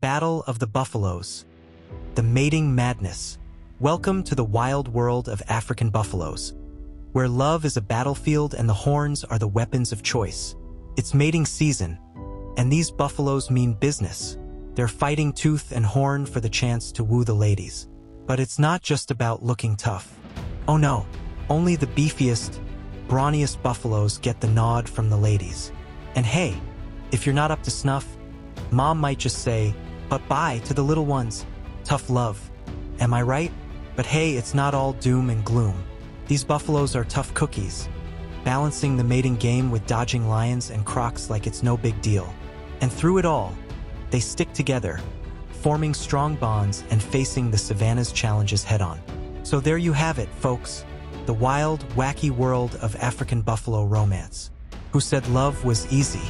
Battle of the Buffaloes. The Mating Madness. Welcome to the wild world of African buffaloes, where love is a battlefield and the horns are the weapons of choice. It's mating season, and these buffaloes mean business. They're fighting tooth and horn for the chance to woo the ladies. But it's not just about looking tough. Oh no, only the beefiest, brawniest buffaloes get the nod from the ladies. And hey, if you're not up to snuff, mom might just say, but bye to the little ones. Tough love. Am I right? But hey, it's not all doom and gloom. These buffaloes are tough cookies, balancing the mating game with dodging lions and crocs like it's no big deal. And through it all, they stick together, forming strong bonds and facing the savannah's challenges head-on. So there you have it, folks. The wild, wacky world of African buffalo romance. Who said love was easy?